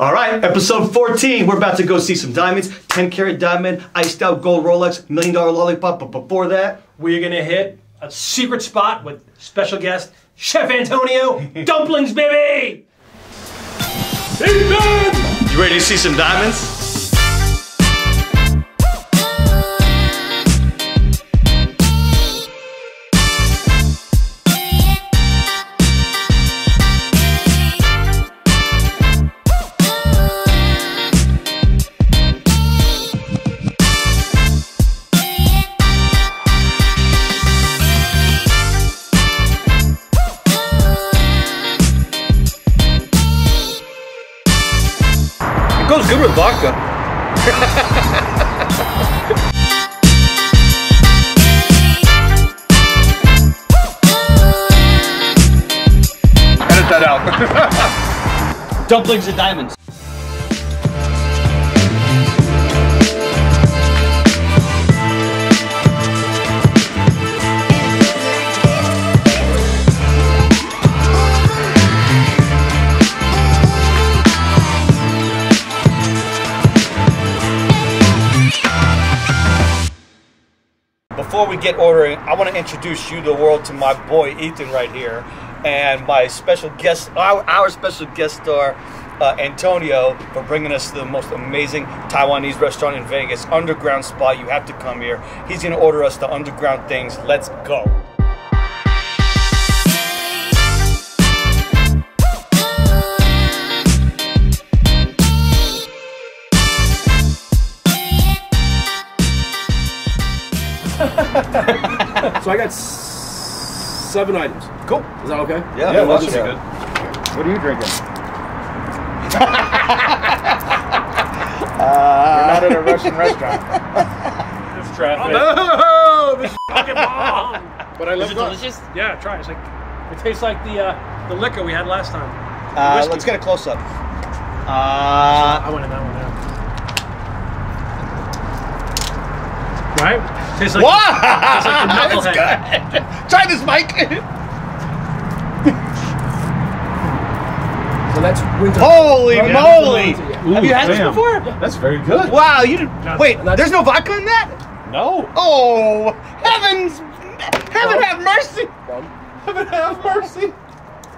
All right, episode 14. We're about to go see some diamonds 10 karat diamond, iced out gold Rolex, million dollar lollipop. But before that, We're gonna hit a secret spot with special guest Chef Antonio Dumplings, baby. Ethan! you ready to see some diamonds? Dumplings and diamonds. Before we get ordering, I want to introduce you the world to my boy Ethan right here, and my special guest, our, our special guest star, uh, Antonio, for bringing us to the most amazing Taiwanese restaurant in Vegas, underground spot. You have to come here. He's gonna order us the underground things. Let's go. So I got seven items. Cool. Is that okay? Yeah, Yeah, that should should be be good. What are you drinking? You're not at a Russian restaurant. It's traffic. Oh, no! This fucking bomb! But I love that. delicious? Yeah, try it. It's like it tastes like the uh, the liquor we had last time. Uh, let's get a close up. Uh, I went in that one now. Right? Tastes like wow, It's like the that's good. Try this, Mike. So that's winter. Holy Right, moly! winter, yeah. Have you had this before? That's very good. Wow, you did, wait. That's- There's no vodka in that? No. Oh, heavens! Heaven have mercy! One. Heaven have mercy!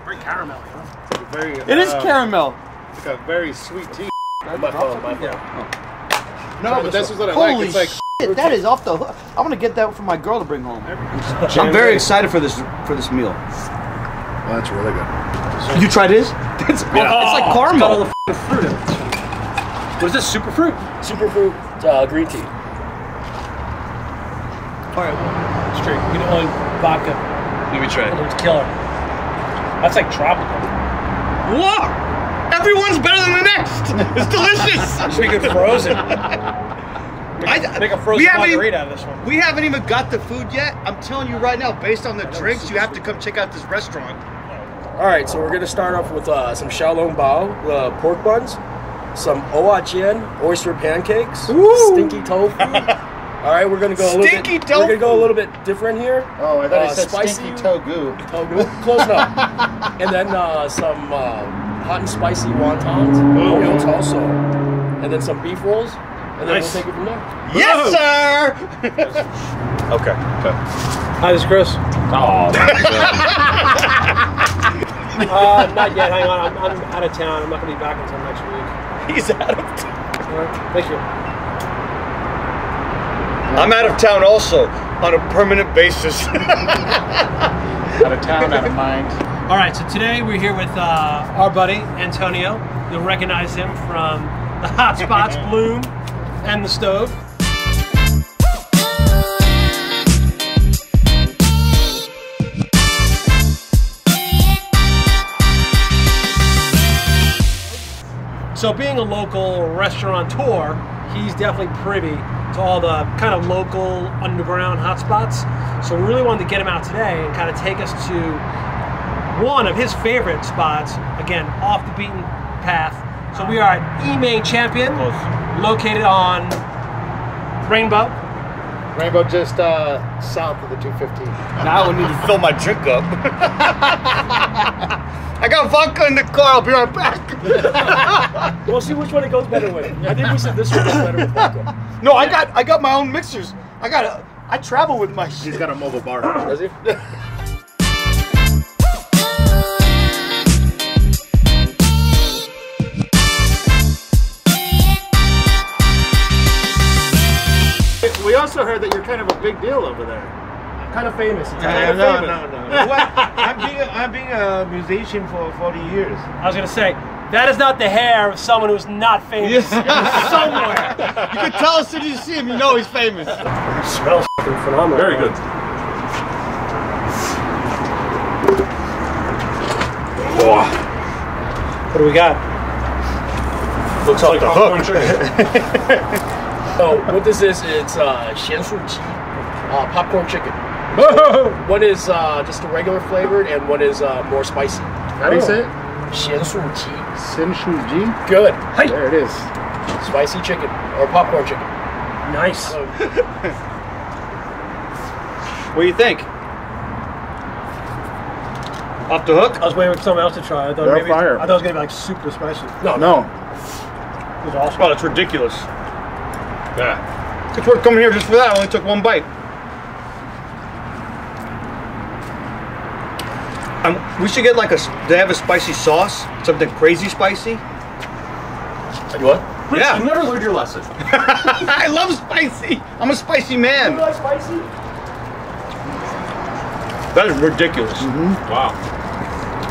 very caramel. You know? It's like a very, It is uh, caramel. It's like a very sweet tea. My phone, my phone. No, but this is what I like. It's like shit, that is off the hook. I'm gonna get that for my girl to bring home. I'm very excited for this for this meal. Oh, that's really good. You tried his? It's, It's like Got all caramel. the fruit in it. What is this? Super fruit? Superfruit uh, green tea. All right, straight. You know, only vodka. Let me try it. It's killer. That's like tropical. Whoa! Everyone's better than the next! It's delicious! Should be good frozen. I- Make a frozen we haven't margarita even- out of this one. We haven't even got the food yet. I'm telling you right now, based on the drinks, you have to come check out this restaurant. All right, so we're gonna start off with uh, some xiaolong bao uh, pork buns, some oa jian oyster pancakes, stinky tofu. All right, we're gonna go a little Stinky bit. We're gonna go a little bit different here. Oh, I thought Uh, it said spicy- stinky togu. Tofu, close enough. and then uh, some uh, hot and spicy wontons, noodles also, and then some beef rolls, and then Nice. we'll take it from there. Yes, sir! okay. Hi, this is Chris. Oh, Uh, not yet. Hang on. I'm, I'm out of town. I'm not going to be back until next week. He's out of town. All right. Thank you. I'm out of town also on a permanent basis. out of town, out of mind. All right. So today we're here with uh, our buddy Antonio. You'll recognize him from the Hot Spots Bloom and the Stove. So, being a local restaurateur, he's definitely privy to all the kind of local underground hotspots. So, we really wanted to get him out today and kind of take us to one of his favorite spots, again, off the beaten path. So, we are at E Main Champion, located on Rainbow. Rainbow just uh, south of the 215. now I need to fill my drink up. I got vodka in the car. I'll be right back. We'll see which one it goes better with. I think we said this one goes better with vodka. No, I got I got my own mixers. I got a, I travel with my. He's got a mobile bar. Does he? Also heard that you're kind of a big deal over there. Kind of famous. It's kind of no, famous. no, no. What? I've been I've been a musician for 40 years. I was gonna say that is not the hair of someone who's not famous somewhere. You can tell as soon as you see him, you know he's famous. smells phenomenal. Very good. What do we got? Looks like popcorn chicken. So what this is, it's uh, qiansuji, uh, popcorn chicken. one is uh, just a regular flavored, and one is uh, more spicy. How do you oh. say it? Qiansuji. Sinshuji. Good. Hi. There it is. Spicy chicken or popcorn chicken. Nice. So, what do you think? Off the hook? I was waiting for something else to try. I thought They're maybe fire. I thought it was gonna be like super spicy. No, no. It was awesome. Oh, it's ridiculous. Yeah. It's worth coming here just for that. I only took one bite. Um, we should get like a. s- They have a spicy sauce, something crazy spicy. You what? Yeah. You never learned your lesson. I love spicy. I'm a spicy man. You like spicy? That is ridiculous, Wow.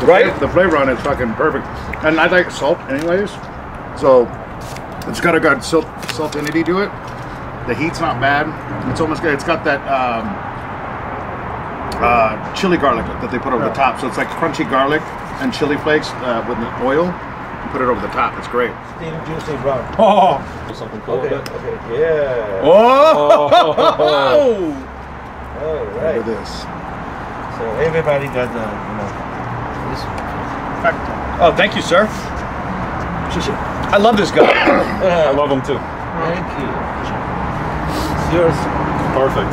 right? The flavor on it's fucking perfect. And I like salt anyways. So it's got a good salt saltinity to it. The heat's not bad. It's almost good. It's got that um, uh, chili garlic that they put over the top. So it's like crunchy garlic and chili flakes uh, with the oil. You put it over the top. It's great. Steam juicy brown. Oh. Something cool Okay, okay, yeah. Oh. All Look at this. So everybody got the, you know, this Oh, thank you, sir. Shishi. I love this guy. I love them too. thank you. It's yours. Perfect.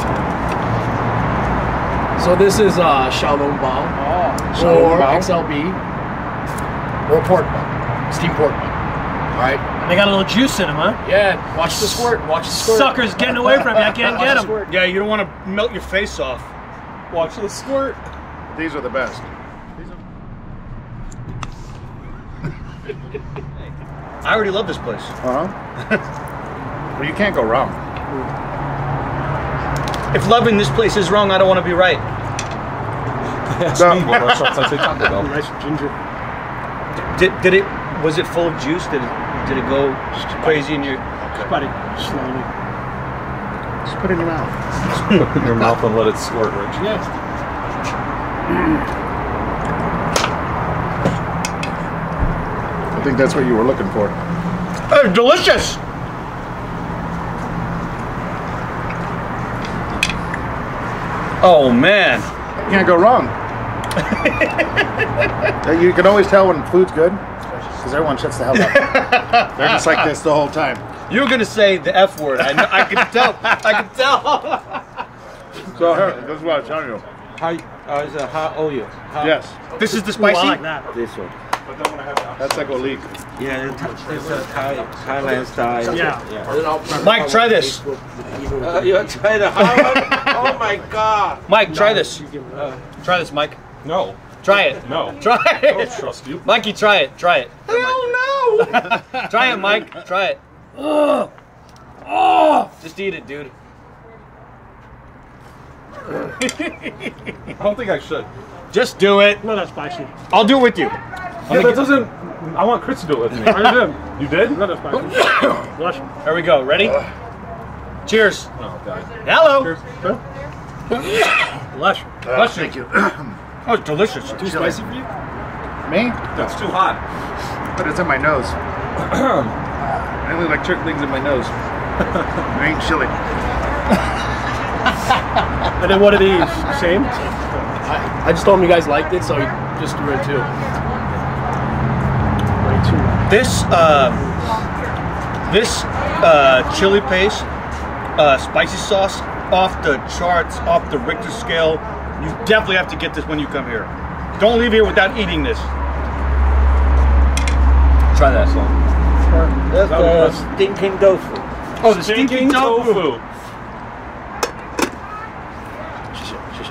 So this is uh, Xiaolong Bao Xiaolong or Bao. XLB or pork bun, steamed pork bun. All right. They got a little juice in them, huh? Yeah. Watch the squirt. Watch the squirt. Suckers getting away from me. I can't get the them. squirt. yeah, you don't want to melt your face off. Watch the squirt. These are the best. I already love this place. Uh huh. well, you can't go wrong. If loving this place is wrong, I don't want to be right. So- What restaurants I say Taco Bell? Nice ginger. Did, did it? Was it full of juice? Did it? Did it go crazy in your? Buddy, slowly. Just put it in your mouth. Put in your mouth and let it squirt, Rich. Yeah. I think that's what you were looking for. Oh, delicious. Oh man. You can't go wrong. You can always tell when food's good because everyone shuts the hell up. They're just like this the whole time. You're gonna say the F word. I know, I could tell. I can tell. So here, this is what I'm telling you. How, uh, it's a hot oil. Hot, Yes, This is the Ooh, I spicy. like that. This one. That's like a leak. Yeah, it's, it's a Thai, Thailand style. Yeah. And Mike, try this. Uh, you try the hot one? Oh my god. Mike, try this. Uh, Try this, Mike. No. Try it. No. Try I don't trust you. Mikey, try it. Try it. oh no! Try it, Mike. Try it. Oh, oh! Just eat it, dude. I don't think I should. Just do it. Not that spicy. I'll do it with you. Yeah, that doesn't. I want Chris to do it with me. I did. You did? Not that spicy. Blush. There we go. Ready? Uh. Cheers. Oh, God. Hello. Cheers. Blush. Uh, Bless you. Thank you. Oh, it's delicious. Too spicy for you? Me? That's too hot. But it's in my nose. I only like certain things in my nose. It ain't chili. And then what are these? Same? I, I just told him you guys liked it, so he just threw in two. This uh, this uh, chili paste, uh, spicy sauce, off the charts, off the Richter scale. You definitely have to get this when you come here. Don't leave here without eating this. Try that song. That's That uh, stinking tofu. Oh, the stinking tofu.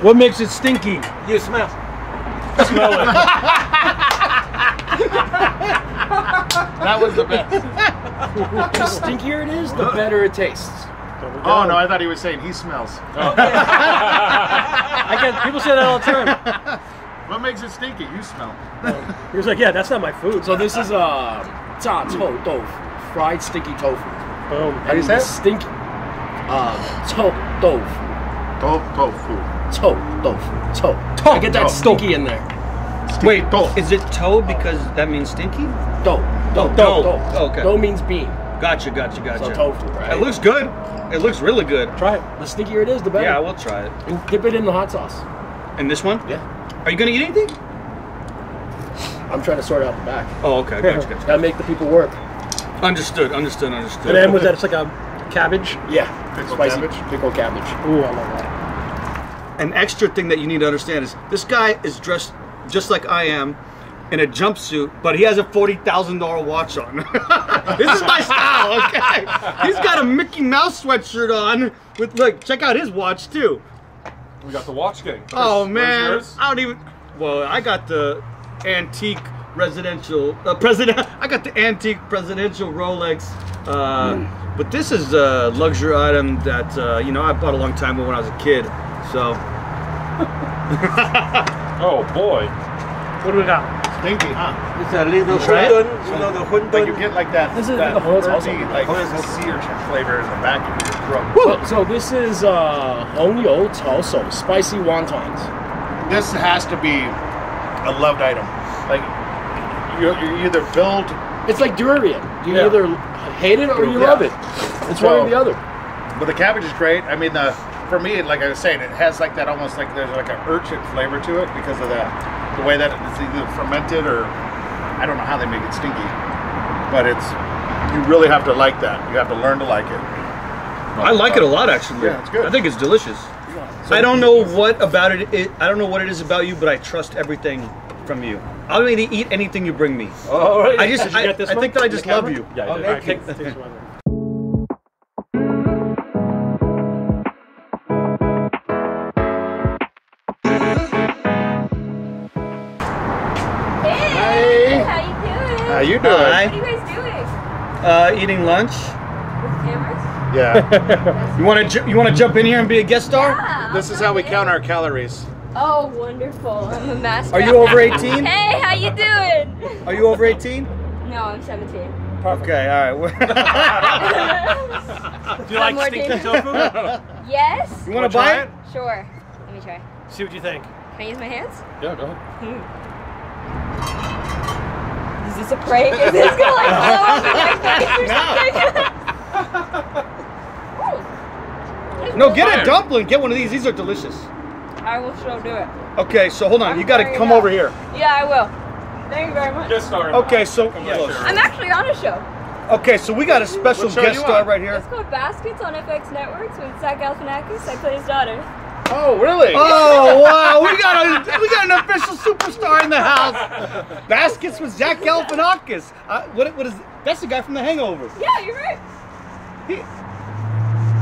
What makes it stinky? You smell. Smell it. that was the best. the stinkier it is, the better it tastes. Oh no, I thought he was saying he smells. Oh. I get people say that all the time. What makes it stinky? You smell. he was like, yeah, that's not my food. So this is uh, zha tofu, fried stinky tofu. Boom. How do you say? Stinky. Uh, tou tofu. Tofu. Toe tofu. Toe. Toe. I get that stinky in there. Wait. Is it to because that means stinky? To. To. To. Okay. To means bean. Gotcha. Gotcha. Gotcha. So tofu. Right. It looks good. It looks really good. Try it. The stinkier it is, the better. Yeah, I will try it. And dip it in the hot sauce. And this one? Yeah. Are you gonna eat anything? I'm trying to sort out the back. Oh, okay. Gotcha, gotcha. Gotta make the people work. Understood. Understood. Understood. And then with that, it's like a cabbage. Yeah. Pickled Spicy. cabbage. Pickled cabbage. Ooh, I love that. An extra thing that you need to understand is this guy is dressed just like I am in a jumpsuit, but he has a forty thousand dollar watch on. this is my style, okay? He's got a Mickey Mouse sweatshirt on with look. Check out his watch too. We got the watch gang. Oh where's man, yours? I don't even. Well, I got the antique residential uh, president. I got the antique presidential Rolex. Uh, But this is a luxury item that uh, you know I bought a long time ago when I was a kid. So. oh boy. What do we got? Stinky, huh? It's a little hundun. You know the hundun. Like you get like that. This is that the whole awesome. like oh, sea urchin flavor in the back of your throat. So, so this is uh, onio also spicy wontons. This has to be a loved item. Like you, you either build. It's like durian. You yeah. either hate it or you yeah. love it. It's so, one or the other. But the cabbage is great. I mean the for me, like I was saying, it has like that almost like there's like an urchin flavor to it because of the the way that it's either fermented or I don't know how they make it stinky, but it's you really have to like that. You have to learn to like it. I like it a lot actually. Yeah, it's good. I think it's delicious. I don't know what about it, it. I don't know what it is about you, but I trust everything from you. I'll really eat anything you bring me. All right. I just, Did you I, get this I one? think that I just love you. Yeah, I Oh, did. thank How you doing? Hi. What are you guys doing? Uh, eating lunch. With cameras? Yeah. You want to you want to jump in here and be a guest star? Yeah, this I'll is how we in. count our calories. Oh, wonderful. I'm a master. Are you over 18? Hey, how you doing? Are you over 18? No, I'm 17. Okay, all right. Do you like more stinky tofu? Yes? you want to buy it? it? Sure. Let me try. See what you think. Can I use my hands? Yeah, go ahead. Is this a prank? Is this gonna like blow up in my face or something? No, get a dumpling. Get one of these. These are delicious. I will sure do it. Okay, so hold on. I'm You got to come about- over here. Yeah, I will. Thank you very much. Guest star. Okay, so I'm actually on a show. okay, so we got a special guest star right here. It's called Baskets on FX Networks with Zach Galifianakis. I play his daughter. Oh, really? Oh wow, we got a we got an official superstar in the house. Baskets with Zach Galifianakis. Uh, what what is that's the guy from The Hangover? Yeah, you're right.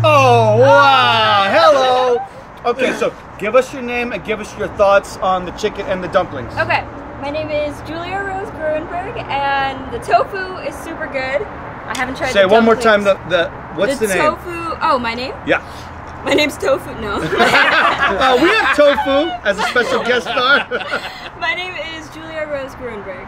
Oh wow, hello. Okay, so give us your name and give us your thoughts on the chicken and the dumplings. Okay, my name is Julia Rose Gruenberg, and the tofu is super good. I haven't tried. Say the one more time the the what's the, name? tofu. Oh, my name? Yeah. My name's Tofu. No. Uh, we have tofu as a special guest star. my name is Julia Rose Grunberg.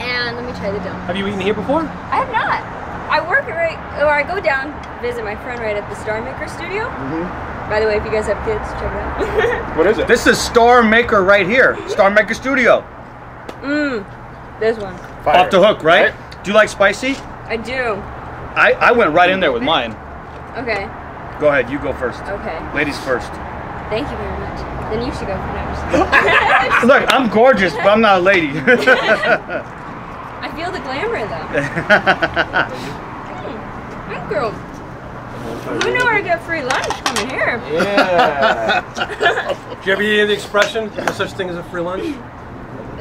And let me try the dumplings. Have you eaten here before? I have not. I work right, or I go down visit my friend right at the Star Maker Studio. Mm-hmm. By the way, if you guys have kids, check it out. What is it? This is Star Maker right here. Star Maker Studio. Mmm, there's one. Fire. Off the hook, right? Do you like spicy? I do. I, I went right in there with mine. Okay, Go ahead, you go first. okay. Ladies first. Thank you very much. Then you should go first. Look, I'm gorgeous, but I'm not a lady. I feel the glamour though. Hmm, Thank you. Who where I get free lunch coming here? Yeah. Do you ever hear the expression, no such thing as a free lunch?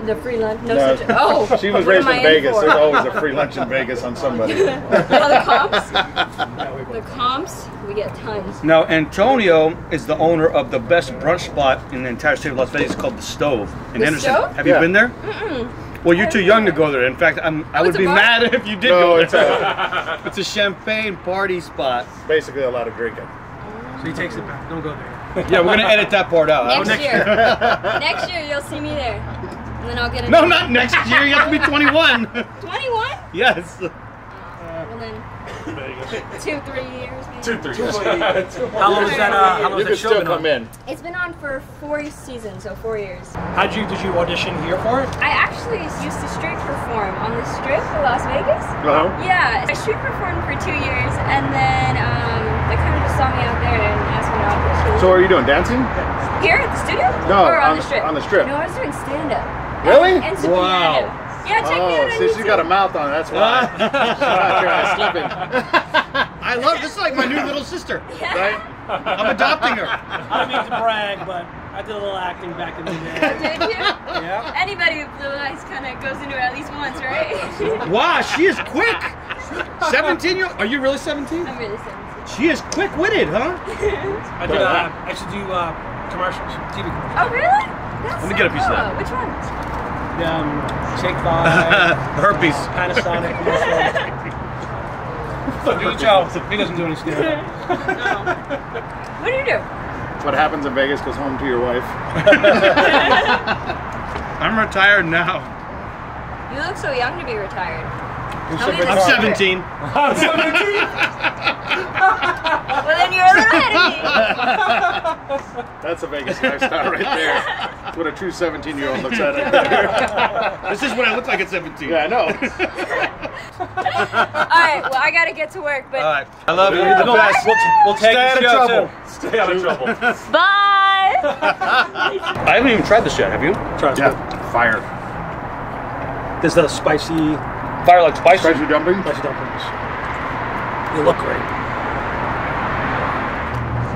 The free lunch. No, No, such. Oh, She was raised in Vegas. for? There's always a free lunch in Vegas on somebody. oh, the comps. the comps. We get tons. Now, Antonio is the owner of the best brunch spot in the entire state of Las Vegas called The Stove in The Henderson. Stove? Have you Yeah. been there? Mm -mm. Well, you're too young to go there. In fact, I'm, I Oh, would be mad if you did No, go it's a, It's a champagne party spot. basically a lot of drinking. So he takes it back. Don't go there. Yeah, we're gonna edit that part out. Next year. next year you'll see me there, and then I'll get a. No, not next year. You have to be 21. 21. yes. Well then, two, three years. Maybe. Two, three. years. How long was that? Uh, how long You can that show still been come on? in. It's been on for four seasons, so four years. How'd you did you audition here for it? I actually used to street perform on the strip of Las Vegas. Uh-huh. Yeah, I street performed for two years, and then um, they kind of just saw me out there and asked me to audition. So are you doing dancing? Here at the studio? No, or on, on- the strip. on the strip. No, I was doing stand up. Really? And, and Wow. piano. Yeah, check me Oh, out on see, she's YouTube. got a mouth on. It, That's why. She's not your slipping. I love this. Is like my new little sister. Yeah. Right? I'm adopting her. I don't mean to brag, but I did a little acting back in the day. Did you? Yeah. Anybody with blue eyes kind of goes into it at least once, right? Wow, she is quick. 17 year old? Are you really 17? I'm really 17. She is quick witted, huh? I did. Uh, I should do uh, commercials, TV commercials. Oh, really? That's Let me so get a piece of that. Which one? Um, Take Five, Herpes. Panasonic commercial. Billy Joe, he doesn't do any stand What do you do? What happens in Vegas goes home to your wife. I'm retired now. You look so young to be retired. Who Tell me said the I'm 17. Well, then you're a little ahead of me. That's a Vegas lifestyle right there. That's what a true 17 year old looks at. This is what I look like at 17. yeah, I know. All right, well, I gotta get to work, but All right. I love you. You're the best. We'll, we'll Stay out of out trouble. too. Stay out of trouble. bye. I haven't even tried this yet. Have you? Try Yeah, fire. There's the spicy, Fire like spicy. Spicy dumpling? spicy dumplings. They look great.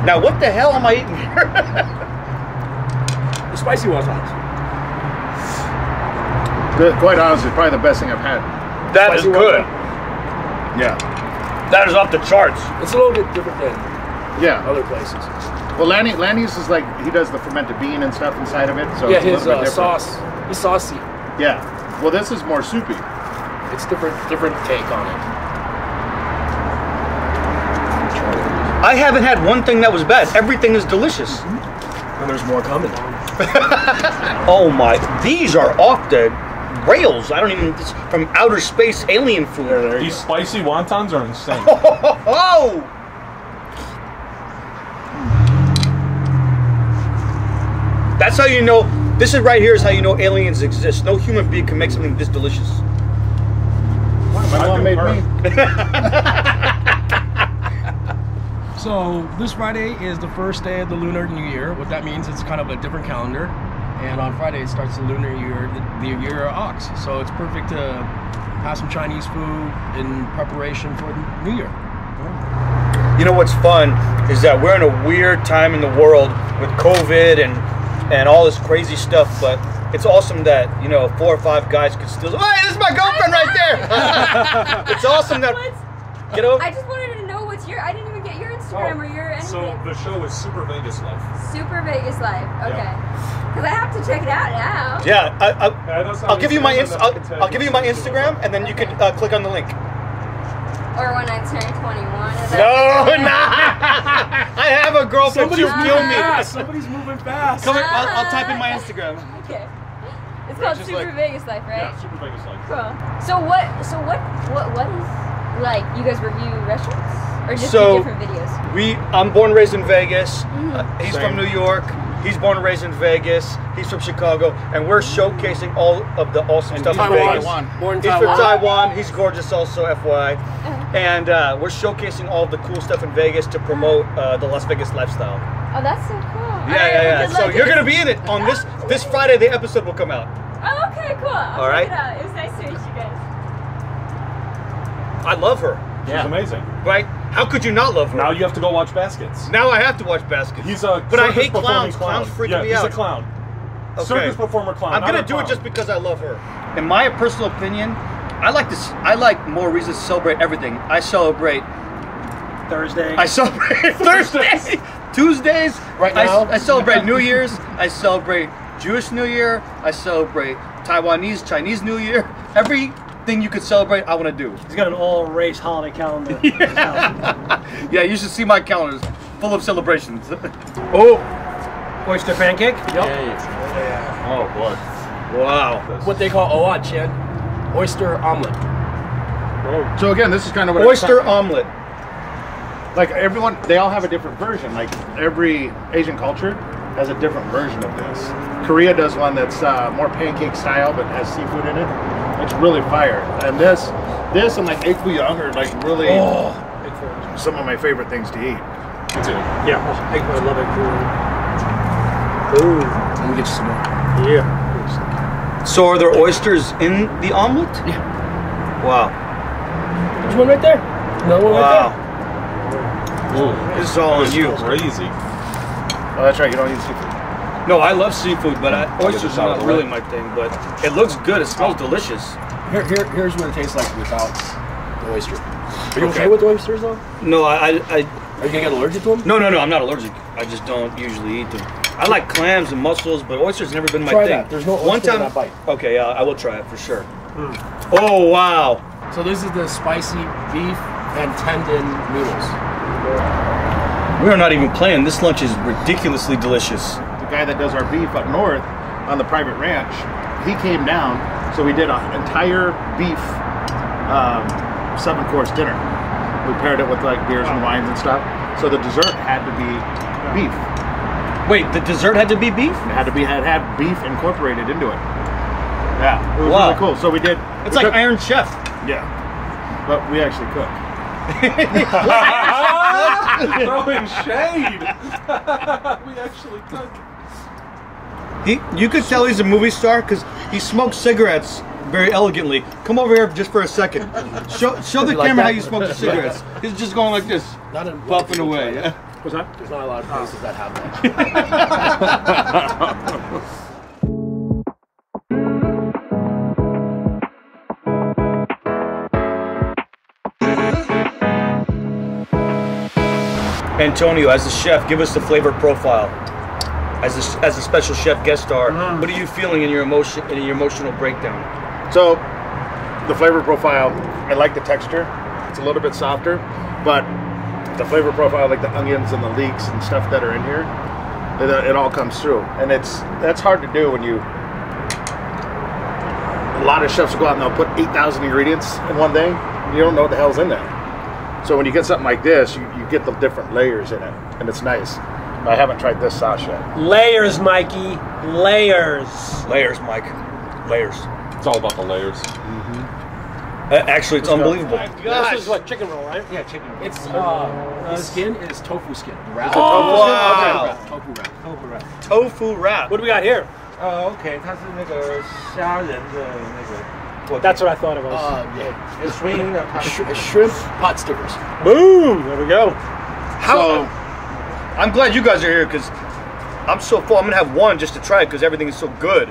Now, what the hell am I eating here? The spicy ones. Good- Quite honestly, probably the best thing I've had. that is Spicy good. Yeah. That is off the charts. It's a little bit different than Yeah. other places. Well, Lanny, Lanny's is like, he does the fermented bean and stuff inside of it. So yeah, it's a his little bit uh, different. sauce, he's saucy. Yeah. Well, this is more soupy. It's different, different take on it. I haven't had one thing that was bad. Everything is delicious. And there's more coming. Oh my, these are off the rails. I don't even, this, from outer space alien food. These spicy wontons are insane. Oh! That's how you know, this is right here is how you know aliens exist. No human being can make something this delicious. My mom made me. So this Friday is the first day of the Lunar New Year. What that means, it's kind of a different calendar. And on Friday, it starts the Lunar Year, the, the Year of Ox. So it's perfect to have some Chinese food in preparation for the New Year. You know what's fun is that we're in a weird time in the world with COVID and and all this crazy stuff, but it's awesome that, you know, four or five guys could still Hey, this is my girlfriend right there! it's awesome that get over I just wanted to know what's your. I didn't even get your Instagram or your anything. So the show is Super Vegas Life. Super Vegas Life. Okay. Because I have to check it out now. Yeah, I, I, yeah, I'll give you my Instagram, inst- I'll, I'll give you my. Instagram and then you can uh, click on the link. Or when I turn 21. is No, nah. I have a girlfriend. She'll kill me. Somebody's moving fast. Come here, I'll, I'll type in my Instagram. Okay. It's called Super like- Vegas Life, right? Yeah, Super Vegas Life. Cool. So what? So what? What? What is like? You guys review restaurants or just So- do different videos? We, I'm born and raised in Vegas. Uh, he's Same. from New York. He's born and raised in Vegas. He's from Chicago, and we're showcasing all of the awesome stuff in Vegas. Taiwan. Born in He's from Taiwan. Taiwan. He's gorgeous, also, FY. And uh, we're showcasing all of the cool stuff in Vegas to promote uh, the Las Vegas lifestyle. Oh, that's so cool. Yeah, Alright, yeah, yeah. So luck. you're gonna be in it on this this Friday. The episode will come out. Oh, okay, cool. I'll All right. check it out. It was nice to meet you guys. I love her. She's amazing. Right? How could you not love her? Now you have to go watch Baskets. Now I have to watch baskets. He's a But I circus hate clowns. Clown. Clowns freak yeah, me out. he's out. a clown. Circus performer clown. I'm gonna a do it just because I love her. In my personal opinion, I like this. I like more reasons to celebrate everything. I celebrate. Thursday. I celebrate Thursdays, Tuesdays. Right I- now? I, celebrate New Year's. I celebrate Jewish New Year. I celebrate Taiwanese Chinese New Year. Everything you could celebrate, I want to do. He's got an all-race holiday calendar. in his house. Yeah, you should see my calendars full of celebrations. oh, Oyster pancake. Yep. Oh boy. wow. What they call oat Chen, oyster omelet. Oh. So again, this is kind of what Oyster omelet. like everyone they all have a different version like every asian culture has a different version of this korea does one that's uh, more pancake style but has seafood in it it's really fire and this this and like egg foo young are like really some of my favorite things to eat Me too. Yeah, oh, egg, I love egg foo. Ooh, Let me get you some more. yeah. So are there oysters in the omelet? Yeah. Wow. There's one right there. Another one right Wow. Ooh, This is all on you. Crazy. Oh that's right you don't eat seafood No, I love seafood, but I, get oysters are not really my thing. But it looks good. It smells delicious. Here, here, here's what it tastes like without the oyster. Are you okay, Okay. with oysters though? No, I, I, I, Are you gonna get allergic to them? no, no, no. I'm not allergic. I just don't usually eat them. I like clams and mussels, but oysters never been my Try thing. that. There's no one oyster in time. that bite. Okay, yeah, I will try it for sure. Hmm. Oh wow! So this is the spicy beef and tendon noodles. We are not even playing. This lunch is ridiculously delicious. the guy that does our beef up north on the private ranch he came down so we did an entire beef um, seven course dinner we paired it with like beers and wines and stuff so the dessert had to be beef Wait, the dessert had to be beef? It had to be had had beef incorporated into it. Yeah, it was Wow. really cool. So we did. It's we like cooked- Iron Chef. Yeah, but we actually cooked. Throwing shade. we actually cook. He, you could tell he's a movie star because he smokes cigarettes very elegantly. Come over here just for a second. Show, show the You like camera how you smoke the cigarettes. He's just going like this, Not in puffing away. Yeah. What's that? There's not a lot of places that have that. Antonio, as the chef, give us the flavor profile. As a, as a special chef guest star, mm-hmm. what are you feeling in your emotion in your emotional breakdown? So the flavor profile, I like the texture. It's a little bit softer, but the flavor profile, like the onions and the leeks and stuff that are in here, it, it all comes through. And it's that's hard to do when you. A lot of chefs will go out and they'll put 8,000 ingredients in one thing. You don't know what the hell's in there. So when you get something like this, you, you get the different layers in it, and it's nice. I haven't tried this sauce yet. Layers, Mikey. Layers. Layers, Mike. Layers. It's all about the layers. Uh, actually, it's unbelievable. This is what chicken roll, right? Yeah, chicken. It's uh, the skin is tofu skin. The wrap. Oh, wow. Tofu wrap. Tofu wrap. Tofu wrap. What do we got here? 哦，OK，它是那个虾仁的那个 That's what I thought it was. Uh, yeah. swing 的 Sh- shrimp pot stickers. Boom! There we go. How? I'm glad you guys are here because I'm so full. I'm gonna have one just to try it because everything is so good.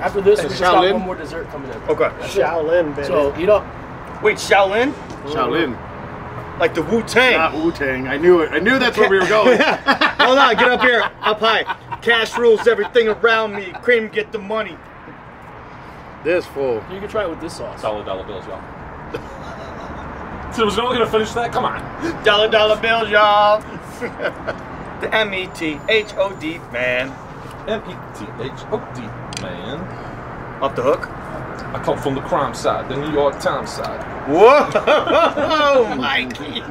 After this, we just got Shaolin? one more dessert coming in. Okay. Shaolin, baby. So eat up. Wait, Shaolin? Shaolin, Like the Wu Tang? not Wu Tang. I knew it. I knew that's where we were going. Hold on, get up here, up high. Cash rules everything around me. Cream, get the money. This fool. You can try it with this sauce. Dollar dollar bills, y'all. so was no one gonna finish that? Come on. Dollar dollar bills, y'all. the M E T H O D man. M E T H O D, man. Off the hook. I come from the crime side, the New York Times side. Whoa, oh, Mikey.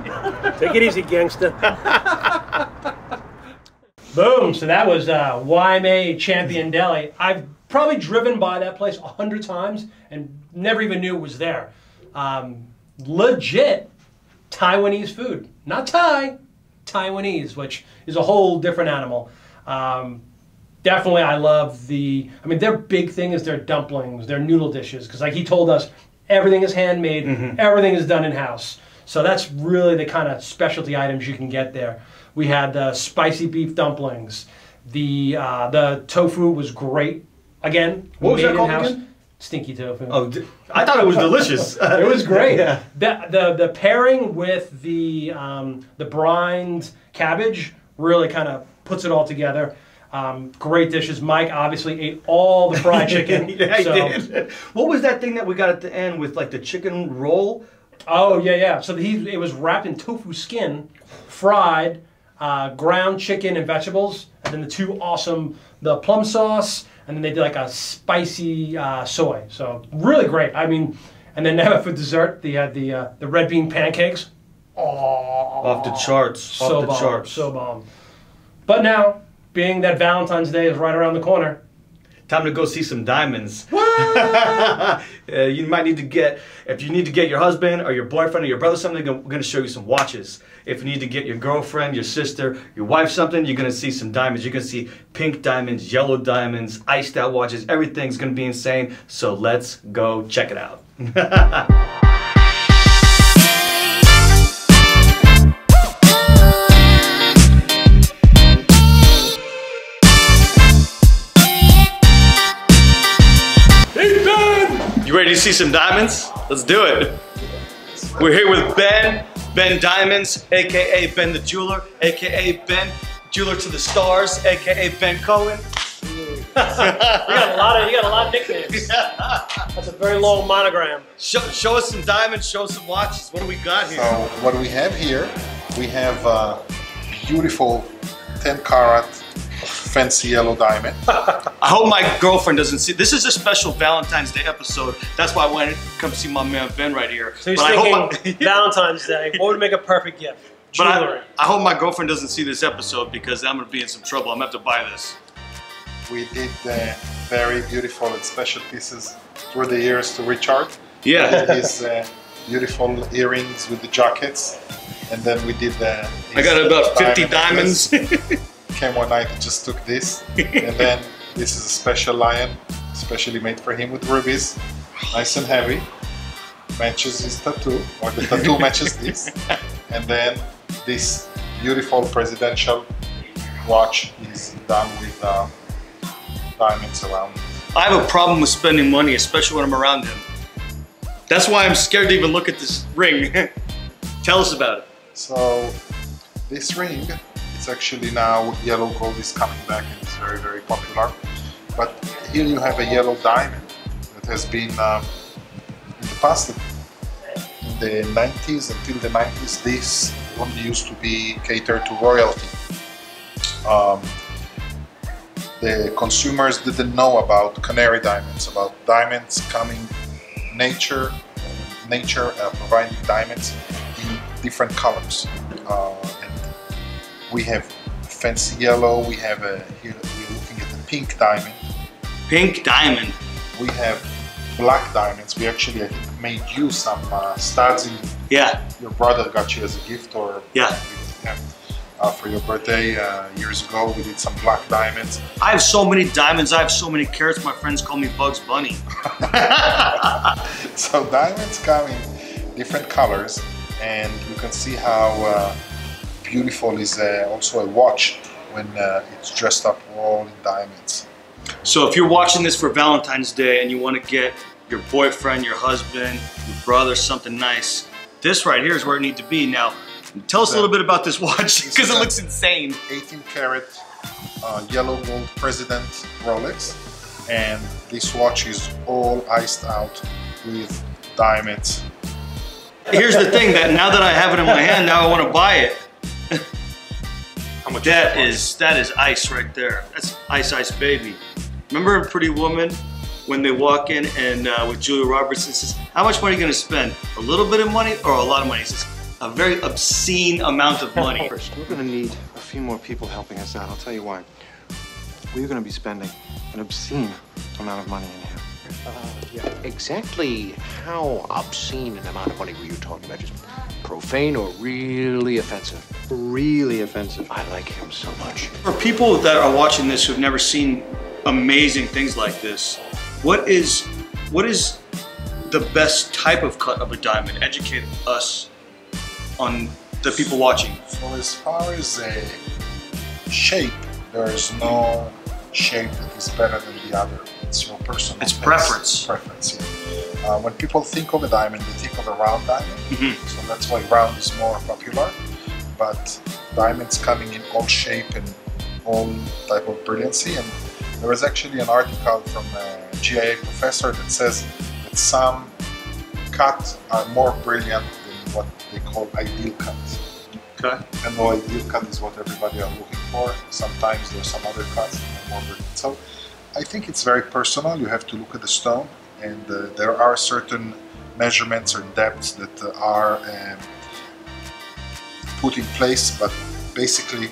Take it easy, gangster. Boom! So that was uh, Yi Mei Champion Deli. I've probably driven by that place a hundred times and never even knew it was there. Um, legit Taiwanese food, not Thai, Taiwanese, which is a whole different animal. Um, definitely, I love the. I mean, their big thing is their dumplings, their noodle dishes, because like he told us, everything is handmade, everything is done in house. So that's really the kind of specialty items you can get there. We had the spicy beef dumplings. The uh, the tofu was great. Again, What was that called in-house. again? Stinky tofu. Oh, d- I thought it was delicious. It was great. Yeah. The, the the pairing with the um, the brined cabbage really kind of puts it all together. Um, great dishes. Mike obviously ate all the fried chicken. yeah, I so- did. What was that thing that we got at the end with like the chicken roll? Oh yeah, yeah. So he it was wrapped in tofu skin, fried, uh, ground chicken and vegetables, and then the two awesome the plum sauce, and then they did like a spicy uh, soy. So really great. I mean, and then now for dessert they had the uh, the red bean pancakes. Oh, Off the charts. so off the bomb, charts. so bomb. But now, being that Valentine's Day is right around the corner, Time to go see some diamonds. uh, you might need to get, if you need to get your husband or your boyfriend or your brother something, we're going to show you some watches. If you need to get your girlfriend, your sister, your wife something, you're going to see some diamonds. You're going to see pink diamonds, yellow diamonds, iced out watches. Everything's going to be insane. So let's go check it out. see some diamonds? Let's do it. We're here with Ben, Ben Diamonds, aka Ben the Jeweler, aka Ben Jeweler to the Stars, aka Ben Cohen. you got a lot of you got a lot of nicknames. That's a very long monogram. Show, show us some diamonds, show us some watches. What do we got here? So what we have here, we have a beautiful 10 karat fancy yellow diamond. I hope my girlfriend doesn't see. This is a special Valentine's Day episode. That's why I wanted to come see my man Ben right here. So he's But I hope thinking Valentine's Day. What would make a perfect gift? But I, Jewelry. I hope my girlfriend doesn't see this episode because I'm gonna be in some trouble. I'm gonna have to buy this. We did uh, very beautiful and special pieces through the years to Richard. Yeah. We did his uh, beautiful earrings with the jackets. And then we did the. I got about 50 diamond diamonds. Came one night and just took this. and then this is a special lion, specially made for him with rubies. Nice and heavy. Matches his tattoo, or the tattoo matches this. And then this beautiful presidential watch is done with uh, diamonds around. I have a problem with spending money, especially when I'm around him. That's why I'm scared to even look at this ring. Tell us about it. So this ring, it's actually now yellow gold is coming back and it's very very popular. But here you have a yellow diamond that has been um, in the past, in the 90s until the 90s, this only used to be catered to royalty. Um, the consumers didn't know about canary diamonds, about diamonds coming nature, nature uh, providing diamonds in different colors. Uh, we have fancy yellow. We have a here we're looking at the pink diamond. Pink diamond. We have black diamonds. We actually made you some uh, studs in Yeah, your brother got you as a gift or yeah. yeah, uh, for your birthday uh, years ago. We did some black diamonds. I have so many diamonds. I have so many carrots. My friends call me Bugs Bunny. so diamonds come in different colors and you can see how uh, beautiful is uh, also a watch when uh, it's dressed up all in diamonds. So if you're watching this for Valentine's Day and you want to get your boyfriend, your husband, your brother something nice, this right here is where it needs to be. Now, tell us a little bit about this watch because it looks insane. 18 karat uh, yellow gold president Rolex and this watch is all iced out with diamonds. Here's the thing that now that I have it in my hand, now I want to buy it. That is that is ice right there. That's ice ice baby. Remember in Pretty Woman when they walk in and uh, with Julia Roberts and says, "How much money are you gonna spend? A little bit of money or a lot of money?" He says, "A very obscene amount of money." First, We're gonna need a few more people helping us out. I'll tell you why. We're gonna be spending an obscene amount of money in here. Yeah, Exactly how obscene an amount of money were you talking about? Just profane or really offensive? Really offensive. I like him so much. For people that are watching this who've never seen amazing things like this, what is what is the best type of cut of a diamond? Educate us on the people watching. So as far as a shape, there is no shape that is better than the other. it's your personal. It's preference. Preference. Yeah. Uh, when people think of a diamond, they think of a round diamond. Mhm. So that's why round is more popular. But diamonds coming in all shape and all type of brilliancy. And there was actually an article from a GIA professor that says that some cuts are more brilliant than what they call ideal cuts. Okay. And the ideal cut is what everybody are looking for. Sometimes there's some other cuts that are more brilliant. So I think it's very personal. You have to look at the stone, and uh, there are certain measurements or depths that are um, put in place. But basically,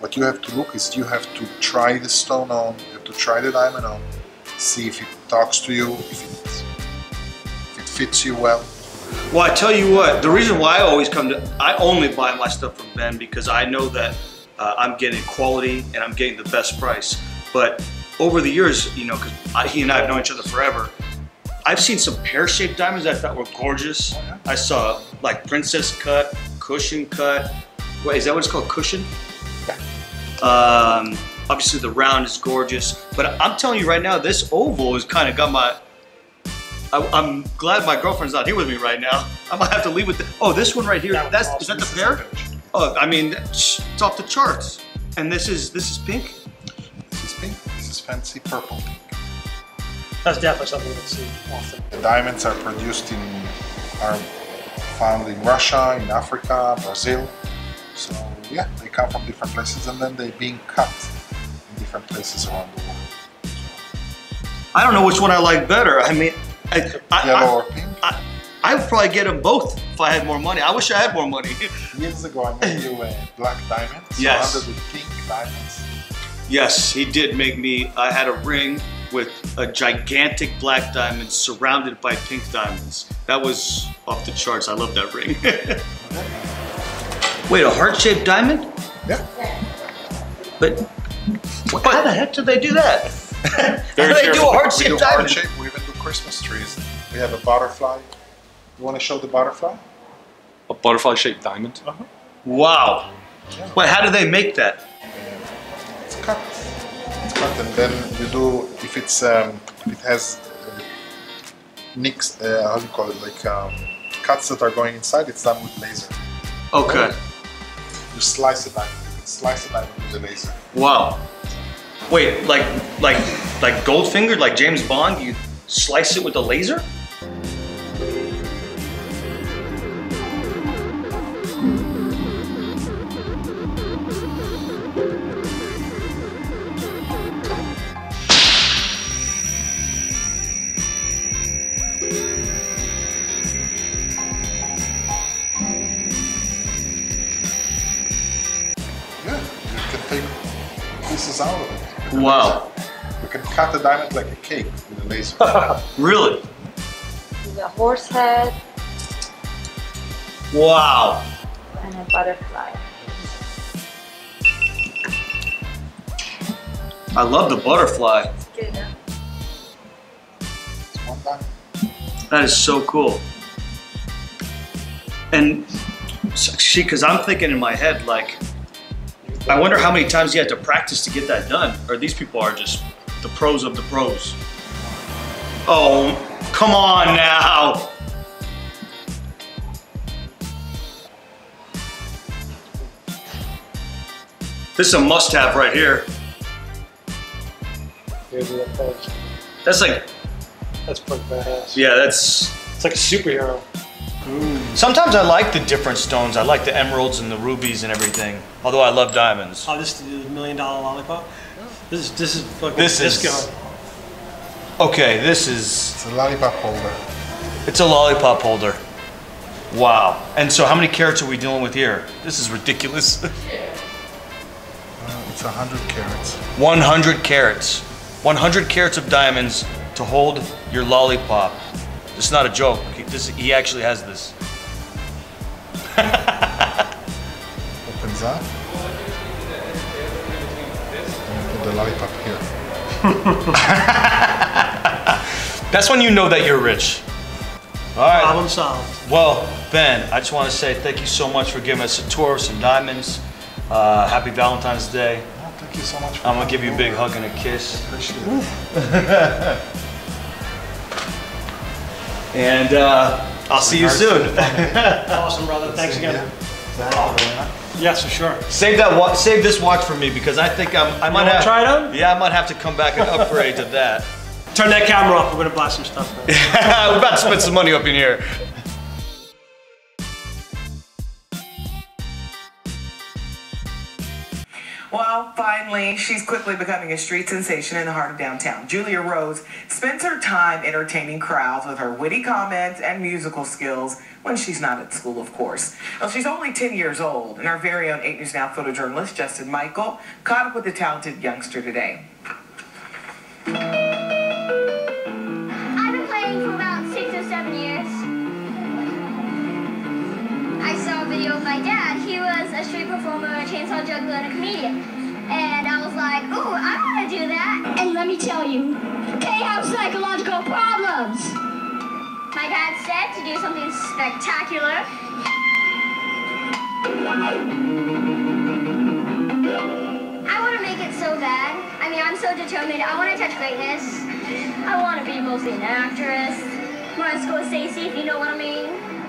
what you have to look is you have to try the stone on, you have to try the diamond on, see if it talks to you, if it, if it fits you well. Well, I tell you what, the reason why I always come to, I only buy my stuff from Ben because I know that uh, I'm getting quality and I'm getting the best price. But over the years, you know, because he and I have known each other forever, I've seen some pear-shaped diamonds I thought were gorgeous. I saw like princess cut, cushion cut. Wait, is that? What it's called? Cushion. Um, obviously the round is gorgeous, but I'm telling you right now, this oval has kind of got my. I, I'm glad my girlfriend's not here with me right now. I might have to leave with the. Oh, this one right here. That's is that the pear? Oh, I mean, it's off the charts. And this is this is pink. This is pink. This is fancy purple pink. That's definitely something we don't see often. The diamonds are produced in are found in Russia, in Africa, Brazil. So yeah, they come from different places and then they're being cut in different places around the world. I don't know which one I like better. I mean, I, I, Yellow I, or pink? I, I would probably get them both if I had more money. I wish I had more money. Years ago, I made you a black diamond Yes. surrounded with pink diamonds. yes, he did make me. I had a ring with a gigantic black diamond surrounded by pink diamonds. That was off the charts. I love that ring. Wait, a heart-shaped diamond? Yeah. But what, how the heck did they do that? how do they do a heart-shaped we do diamond? heart shape. We even do Christmas trees. We have a butterfly. You want to show the butterfly? A butterfly-shaped diamond. Uh-huh. Wow. Wait, how do they make that? It's cut. Cut, and then you do if it's um, if it has uh, nicks. Uh, how do you call it? Like um, cuts that are going inside. It's done with laser. Okay. You slice it diamond. You can slice a diamond with a laser. Wow. Wait, like like like Goldfinger, like James Bond, you slice it with a laser? Wow. laser. You can cut the diamond like a cake with a laser. Really? The horse head Wow. and a butterfly. I love the butterfly. Good, huh? That is so cool. And see, because I'm thinking in my head, like, I wonder how many times you had to practice to get that done. Or these people are just the pros of the pros. Oh, come on now. This is a must have right here. Here's the pose. That's like, That's pretty badass. yeah, that's. It's like a superhero. Sometimes I like the different stones. I like the emeralds and the rubies and everything. Although I love diamonds. Oh, this is the million dollar lollipop. This is this is fucking This is- disco. Okay, this is. It's a lollipop holder. It's a lollipop holder. Wow. And so, how many carats are we dealing with here? This is ridiculous. Uh, it's 100 carats. 100 carats. 100 carats of diamonds to hold your lollipop. This is not a joke. He, this, he actually has this. Opens up. And put the lollipop here. That's when you know that you're rich. All right. Problem solved. Well, Ben, I just want to say thank you so much for giving us a tour of some diamonds. Uh, happy Valentine's Day. Oh, thank Thank you so much. For I'm gonna give you a big hug and a kiss. Appreciate it. and uh, I'll see you soon. Awesome, brother. Thanks again. Yes, for sure. Save that watch. Save this watch for me because I think I'm, I might wanna have. try it on? Yeah, I might have to come back and upgrade to that. Turn that camera off. We're gonna buy some stuff. We're about to spend some money up in here. Well, finally, she's quickly becoming a street sensation in the heart of downtown. Julia Rose spends her time entertaining crowds with her witty comments and musical skills when she's not at school, of course. Well, she's only 10 years old, and our very own 8 News Now photojournalist, Justin Michael, caught up with the talented youngster today. Video of my dad. He was a street performer, a chainsaw juggler, and a comedian. And I was like, ooh, I want to do that. And let me tell you, they have psychological problems. My dad said to do something spectacular. I want to make it so bad. I mean, I'm so determined. I want to touch greatness. I want to be mostly an actress. Martin Scorsese, if you know what I mean.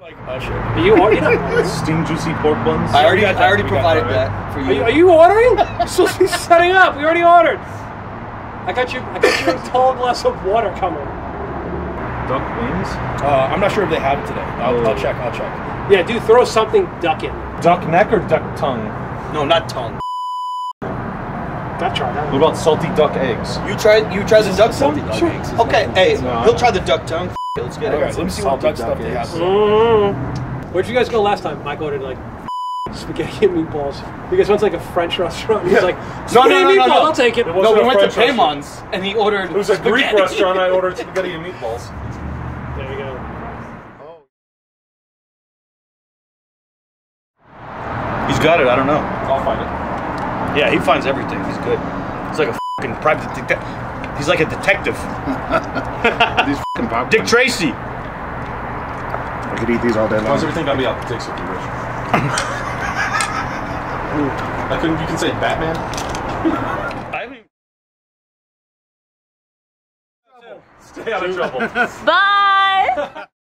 Are you ordering? Steamed juicy pork buns. I already, I already provided right? that for Are you, you. are you ordering? You're supposed to be setting up. We already ordered. I got you. I got you a tall glass of water coming. Duck wings. Uh, I'm not sure if they have it today. I'll, I'll check. I'll check. Yeah, dude, throw something duck in. Duck neck or duck tongue? No, not tongue. That try that. What about salty duck eggs? You try. You try the duck tongue. Sure. Okay. Hey, No, he'll try the duck tongue. Okay, let's get All it. right, let me see what Salty duck duck stuff they have. Mm. Where'd you guys go last time? Mike ordered like spaghetti and meatballs. You guys went to like a French restaurant. And he's like, No, spaghetti no, no, no, meatballs. no. I'll take it. It No, we went to French restaurant. Paymon's and he ordered. It was a Greek restaurant. I ordered spaghetti and meatballs. There you go. Oh He's got it. I don't know. I'll find it. Yeah, he finds everything. He's good. He's like a fucking private detective. He's like a detective. These fucking pop. Dick Tracy. I could eat these all day long. How's everything gotta be out the dicks if you wish? I couldn't. You can say Batman. I haven't. Stay out of trouble. Bye.